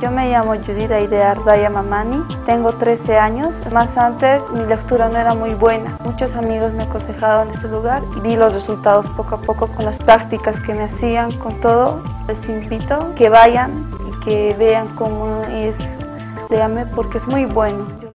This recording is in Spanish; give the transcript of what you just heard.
Yo me llamo Judith Aide Ardaya Mamani, tengo 13 años. Más antes mi lectura no era muy buena. Muchos amigos me aconsejaron en ese lugar y vi los resultados poco a poco con las prácticas que me hacían, con todo. Les invito que vayan y que vean cómo es Léame porque es muy bueno.